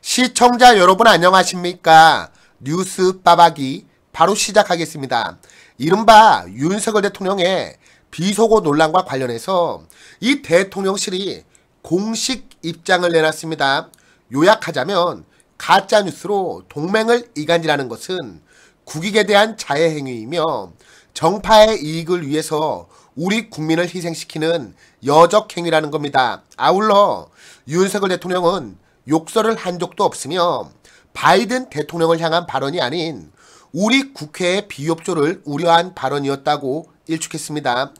시청자 여러분 안녕하십니까? 뉴스 빠박이 바로 시작하겠습니다. 이른바 윤석열 대통령의 비속어 논란과 관련해서 이 대통령실이 공식 입장을 내놨습니다. 요약하자면 가짜뉴스로 동맹을 이간질하는 것은 국익에 대한 자해 행위이며 정파의 이익을 위해서 우리 국민을 희생시키는 여적 행위라는 겁니다. 아울러 윤석열 대통령은 욕설을 한 적도 없으며 바이든 대통령을 향한 발언이 아닌 우리 국회의 비협조를 우려한 발언이었다고 일축했습니다.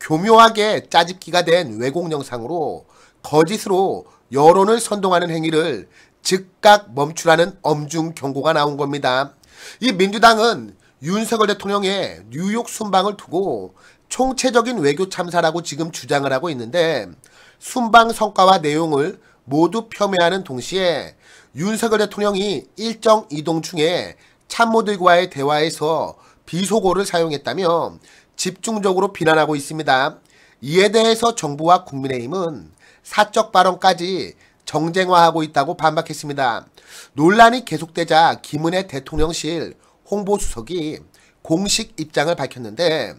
교묘하게 짜집기가 된 왜곡 영상으로 거짓으로 여론을 선동하는 행위를 즉각 멈추라는 엄중 경고가 나온 겁니다. 이 민주당은 윤석열 대통령의 뉴욕 순방을 두고 총체적인 외교 참사라고 지금 주장을 하고 있는데 순방 성과와 내용을 모두 폄훼하는 동시에 윤석열 대통령이 일정 이동 중에 참모들과의 대화에서 비속어를 사용했다며 집중적으로 비난하고 있습니다. 이에 대해서 정부와 국민의힘은 사적 발언까지 정쟁화하고 있다고 반박했습니다. 논란이 계속되자 김은혜 대통령실 홍보수석이 공식 입장을 밝혔는데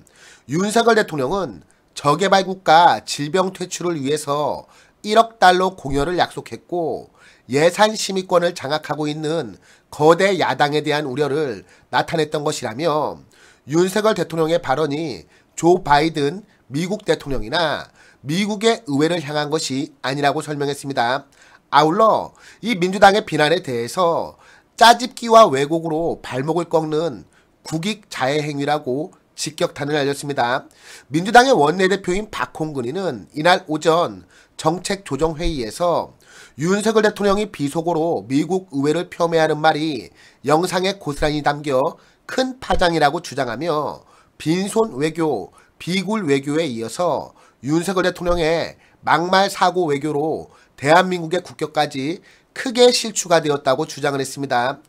윤석열 대통령은 저개발 국가 질병 퇴출을 위해서 1억 달러 공여를 약속했고 예산 심의권을 장악하고 있는 거대 야당에 대한 우려를 나타냈던 것이라며 윤석열 대통령의 발언이 조 바이든 미국 대통령이나 미국의 의회를 향한 것이 아니라고 설명했습니다. 아울러 이 민주당의 비난에 대해서 짜집기와 왜곡으로 발목을 꺾는 국익 자해 행위라고 직격탄을 날렸습니다. 민주당의 원내대표인 박홍근이는 이날 오전 정책조정회의에서 윤석열 대통령이 비속어로 미국 의회를 폄훼하는 말이 영상에 고스란히 담겨 큰 파장이라고 주장하며 빈손 외교, 비굴 외교에 이어서 윤석열 대통령의 막말 사고 외교로 대한민국의 국격까지 크게 실추가 되었다고 주장을 했습니다.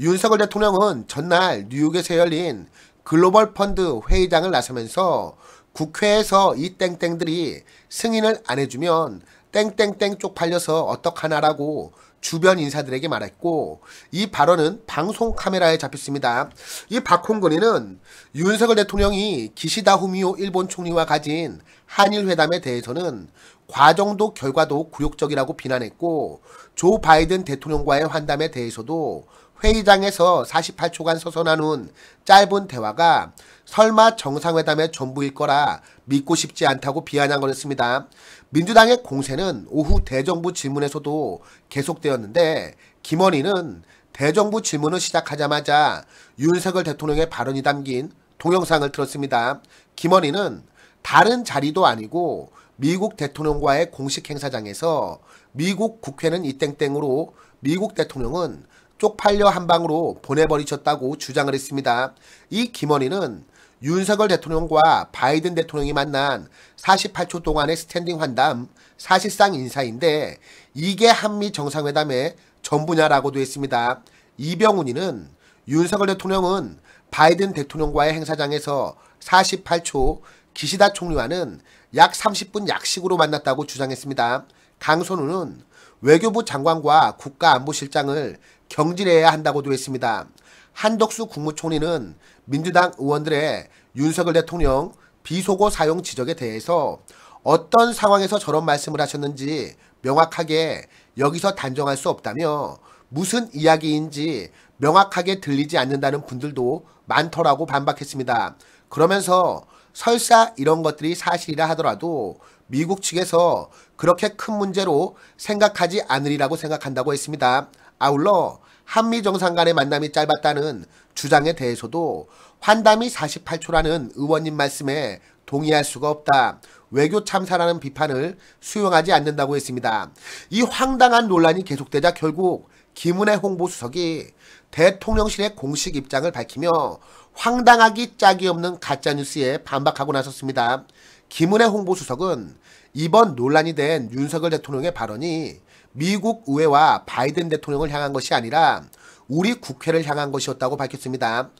윤석열 대통령은 전날 뉴욕에서 열린 글로벌 펀드 회의장을 나서면서 국회에서 이 땡땡들이 승인을 안 해주면 땡땡땡 쪽팔려서 어떡하나라고 주변 인사들에게 말했고 이 발언은 방송 카메라에 잡혔습니다. 이 박홍근이는 윤석열 대통령이 기시다 후미오 일본 총리와 가진 한일 회담에 대해서는 과정도 결과도 굴욕적이라고 비난했고 조 바이든 대통령과의 환담에 대해서도 회의장에서 48초간 서서 나눈 짧은 대화가 설마 정상회담의 전부일 거라 믿고 싶지 않다고 비아냥거렸습니다. 민주당의 공세는 오후 대정부 질문에서도 계속되었는데 김원희는 대정부 질문을 시작하자마자 윤석열 대통령의 발언이 담긴 동영상을 틀었습니다. 김원희는 다른 자리도 아니고 미국 대통령과의 공식 행사장에서 미국 국회는 이땡땡으로 미국 대통령은 쪽팔려 한 방으로 보내버리셨다고 주장을 했습니다. 이 김원희는 윤석열 대통령과 바이든 대통령이 만난 48초 동안의 스탠딩 환담 사실상 인사인데 이게 한미 정상회담의 전부냐라고도 했습니다. 이병훈이는 윤석열 대통령은 바이든 대통령과의 행사장에서 48초 기시다 총리와는 약 30분 약식으로 만났다고 주장했습니다. 강선우는 외교부 장관과 국가안보실장을 경질해야 한다고도 했습니다. 한덕수 국무총리는 민주당 의원들의 윤석열 대통령 비속어 사용 지적에 대해서 어떤 상황에서 저런 말씀을 하셨는지 명확하게 여기서 단정할 수 없다며 무슨 이야기인지 명확하게 들리지 않는다는 분들도 많더라고 반박했습니다. 그러면서 설사 이런 것들이 사실이라 하더라도 미국 측에서 그렇게 큰 문제로 생각하지 않으리라고 생각한다고 했습니다. 아울러 한미 정상 간의 만남이 짧았다는 주장에 대해서도 환담이 48초라는 의원님 말씀에 동의할 수가 없다. 외교 참사라는 비판을 수용하지 않는다고 했습니다. 이 황당한 논란이 계속되자 결국 김은혜 홍보수석이 대통령실의 공식 입장을 밝히며 황당하기 짝이 없는 가짜뉴스에 반박하고 나섰습니다. 김은혜 홍보수석은 이번 논란이 된 윤석열 대통령의 발언이 미국 의회와 바이든 대통령을 향한 것이 아니라 우리 국회를 향한 것이었다고 밝혔습니다.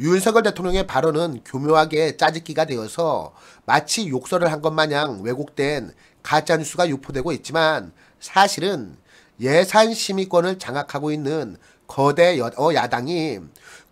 윤석열 대통령의 발언은 교묘하게 짜집기가 되어서 마치 욕설을 한 것 마냥 왜곡된 가짜뉴스가 유포되고 있지만 사실은 예산 심의권을 장악하고 있는 거대 여, 어, 야당이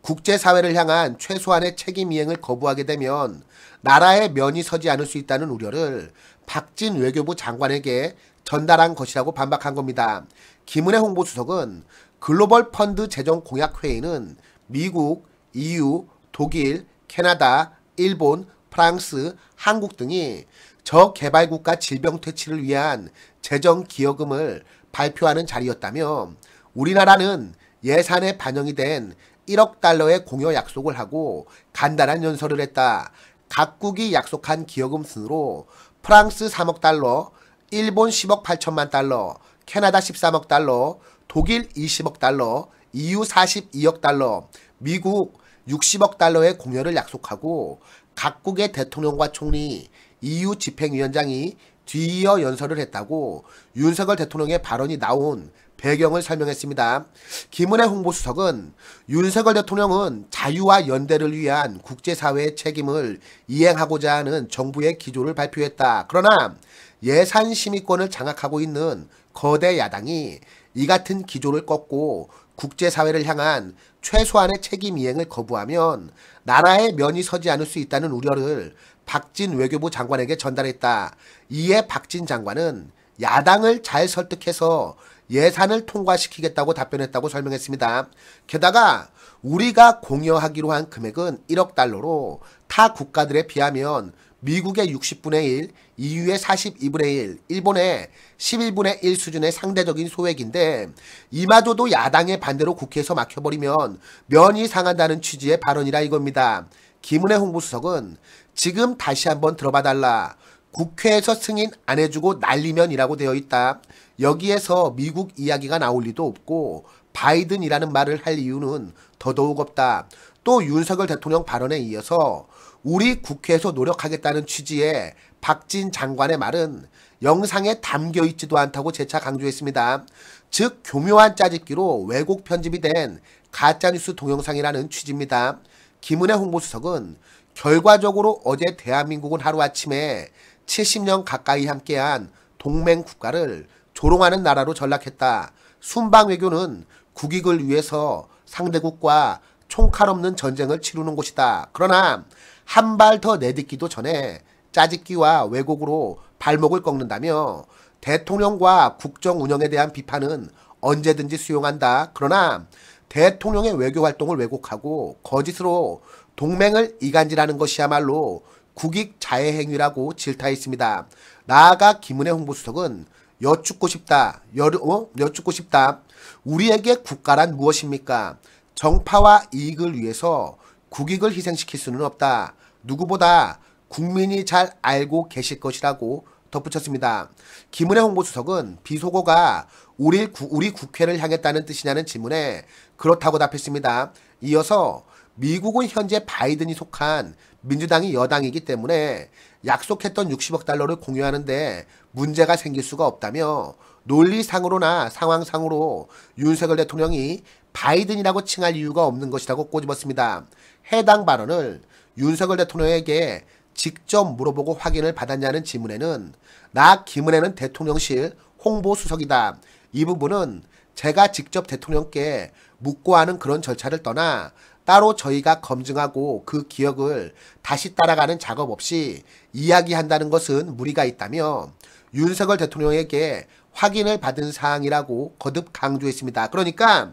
국제사회를 향한 최소한의 책임 이행을 거부하게 되면 나라의 면이 서지 않을 수 있다는 우려를 박진 외교부 장관에게 전달한 것이라고 반박한 겁니다. 김은혜 홍보수석은 글로벌 펀드 재정 공약 회의는 미국, EU, 독일, 캐나다, 일본, 프랑스, 한국 등이 저개발국가 질병 퇴치를 위한 재정 기여금을 발표하는 자리였다며 우리나라는 예산에 반영이 된 1억 달러의 공여 약속을 하고 간단한 연설을 했다. 각국이 약속한 기여금 순으로 프랑스 3억 달러, 일본 10억 8천만 달러, 캐나다 13억 달러, 독일 20억 달러, EU 42억 달러, 미국 60억 달러의 공여를 약속하고 각국의 대통령과 총리, EU 집행위원장이 뒤이어 연설을 했다고 윤석열 대통령의 발언이 나온 배경을 설명했습니다. 김은혜 홍보수석은 윤석열 대통령은 자유와 연대를 위한 국제사회의 책임을 이행하고자 하는 정부의 기조를 발표했다. 그러나 예산 심의권을 장악하고 있는 거대 야당이 이 같은 기조를 꺾고 국제사회를 향한 최소한의 책임 이행을 거부하면 나라의 면이 서지 않을 수 있다는 우려를 박진 외교부 장관에게 전달했다. 이에 박진 장관은 야당을 잘 설득해서 예산을 통과시키겠다고 답변했다고 설명했습니다. 게다가 우리가 공여하기로 한 금액은 1억 달러로 타 국가들에 비하면 미국의 60분의 1, EU의 42분의 1, 일본의 11분의 1 수준의 상대적인 소액인데 이마저도 야당의 반대로 국회에서 막혀버리면 면이 상한다는 취지의 발언이라 이겁니다. 김은혜 홍보수석은 지금 다시 한번 들어봐달라. 국회에서 승인 안 해주고 날리면이라고 되어 있다. 여기에서 미국 이야기가 나올 리도 없고 바이든이라는 말을 할 이유는 더더욱 없다. 또 윤석열 대통령 발언에 이어서 우리 국회에서 노력하겠다는 취지의 박진 장관의 말은 영상에 담겨 있지도 않다고 재차 강조했습니다. 즉 교묘한 짜집기로 왜곡 편집이 된 가짜뉴스 동영상이라는 취지입니다. 김은혜 홍보수석은 결과적으로 어제 대한민국은 하루아침에 70년 가까이 함께한 동맹 국가를 조롱하는 나라로 전락했다. 순방 외교는 국익을 위해서 상대국과 총칼 없는 전쟁을 치르는 곳이다. 그러나 한 발 더 내딛기도 전에 짜집기와 왜곡으로 발목을 꺾는다며 대통령과 국정 운영에 대한 비판은 언제든지 수용한다. 그러나 대통령의 외교 활동을 왜곡하고 거짓으로 동맹을 이간질하는 것이야말로 국익 자해 행위라고 질타했습니다. 나아가 김은혜 홍보수석은 여쭙고 싶다. 여, 어? 여쭙고 싶다. 우리에게 국가란 무엇입니까? 정파와 이익을 위해서 국익을 희생시킬 수는 없다. 누구보다 국민이 잘 알고 계실 것이라고 덧붙였습니다. 김은혜 홍보수석은 비속어가 우리, 우리 국회를 향했다는 뜻이냐는 질문에 그렇다고 답했습니다. 이어서 미국은 현재 바이든이 속한 민주당이 여당이기 때문에 약속했던 60억 달러를 공유하는데 문제가 생길 수가 없다며 논리상으로나 상황상으로 윤석열 대통령이 바이든이라고 칭할 이유가 없는 것이라고 꼬집었습니다. 해당 발언을 윤석열 대통령에게 직접 물어보고 확인을 받았냐는 질문에는 나 김은혜는 대통령실 홍보수석이다. 이 부분은 제가 직접 대통령께 묻고 하는 그런 절차를 떠나 따로 저희가 검증하고 그 기억을 다시 따라가는 작업 없이 이야기한다는 것은 무리가 있다며 윤석열 대통령에게 확인을 받은 사항이라고 거듭 강조했습니다. 그러니까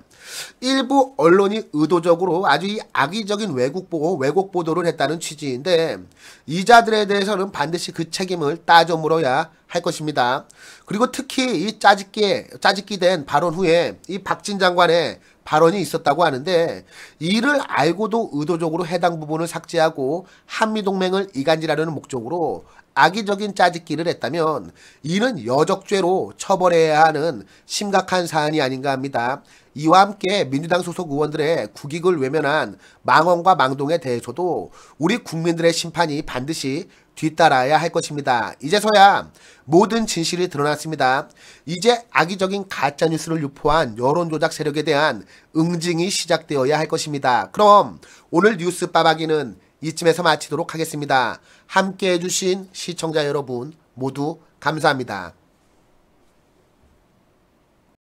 일부 언론이 의도적으로 아주 이 악의적인 왜곡 보고 왜곡 보도를 했다는 취지인데 이자들에 대해서는 반드시 그 책임을 따져 물어야 할 것입니다. 그리고 특히 이 짜집기 짜집기 된 발언 후에 이 박진 장관의 발언이 있었다고 하는데 이를 알고도 의도적으로 해당 부분을 삭제하고 한미동맹을 이간질하려는 목적으로 악의적인 짜집기를 했다면 이는 여적죄로 처벌해야 하는 심각한 사안이 아닌가 합니다. 이와 함께 민주당 소속 의원들의 국익을 외면한 망언과 망동에 대해서도 우리 국민들의 심판이 반드시 뒤따라야 할 것입니다. 이제서야 모든 진실이 드러났습니다. 이제 악의적인 가짜뉴스를 유포한 여론조작 세력에 대한 응징이 시작되어야 할 것입니다. 그럼 오늘 뉴스 빠박이는 이쯤에서 마치도록 하겠습니다. 함께 해 주신 시청자 여러분 모두 감사합니다.